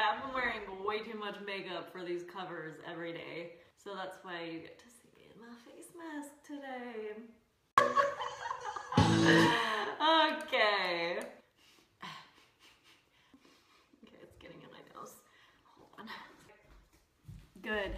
yeah, I'm wearing way too much makeup for these covers every day. So that's why you get to see me in my face mask today. okay. Okay, it's getting in my nose. Hold on. Good.